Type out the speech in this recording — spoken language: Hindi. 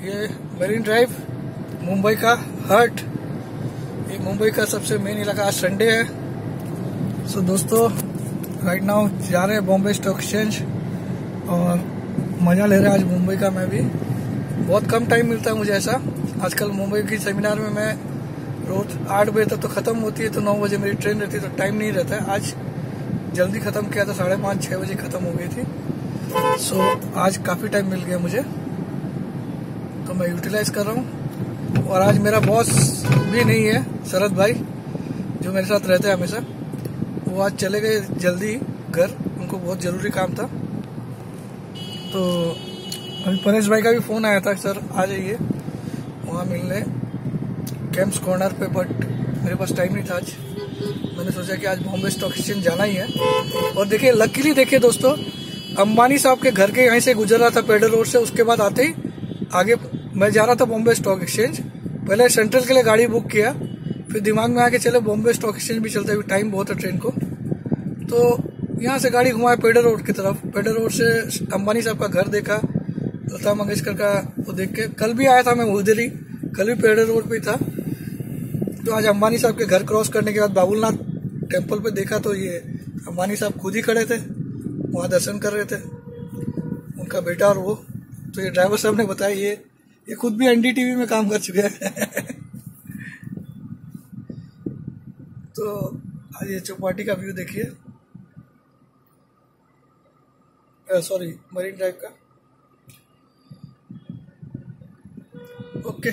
ये मरीन ड्राइव मुंबई का हर्ट ये मुंबई का सबसे मेन इलाका आज संडे है। सो so, दोस्तों राइट नाउ जा रहे हैं बॉम्बे स्टॉक एक्सचेंज और मज़ा ले रहे हैं आज मुंबई का मैं भी। बहुत कम टाइम मिलता है मुझे ऐसा। आजकल मुंबई की सेमिनार में मैं रोज आठ बजे तक तो खत्म होती है तो नौ बजे मेरी ट्रेन रहती है तो टाइम नहीं रहता है। आज जल्दी खत्म किया था साढ़े पाँच छः बजे खत्म हो गई थी। सो so, आज काफ़ी टाइम मिल गया मुझे। तो मैं यूटिलाइज कर रहा हूँ। और आज मेरा बॉस भी नहीं है, शरद भाई, जो मेरे साथ रहते हैं हमेशा। वो आज चले गए जल्दी घर। उनको बहुत ज़रूरी काम था। तो अभी परेश भाई का भी फ़ोन आया था, सर, आ जाइए, वहाँ मिलने। कैम्प्स कॉर्नर पे बट मेरे पास टाइम नहीं था आज। मैंने सोचा कि आज बॉम्बे स्टॉक एक्सचेंज जाना ही है। और देखिए लकीली देखिए दोस्तों, अंबानी साहब के घर के यहीं से गुजर रहा था पेडल रोड से, उसके बाद आते ही आगे मैं जा रहा था बॉम्बे स्टॉक एक्सचेंज। पहले सेंट्रल के लिए गाड़ी बुक किया, फिर दिमाग में आके चले बॉम्बे स्टॉक एक्सचेंज भी चलते हुए टाइम बहुत है ट्रेन को। तो यहाँ से गाड़ी घुमाए पेडर रोड की तरफ़। पेडर रोड से अंबानी साहब का घर देखा, लता मंगेशकर का वो देख के। कल भी आया था मैं उधर ही कल भी पेडर रोड पे था। तो आज अंबानी साहब के घर क्रॉस करने के बाद बाबुलनाथ टेंपल पे देखा तो ये अंबानी साहब खुद ही खड़े थे, वहाँ दर्शन कर रहे थे। उनका बेटा और वो। तो ये ड्राइवर साहब ने बताया, ये ये खुद भी एनडीटीवी में काम कर चुके हैं। तो आज ये चौपाटी का व्यू देखिए। सॉरी मरीन ड्राइव का। ओके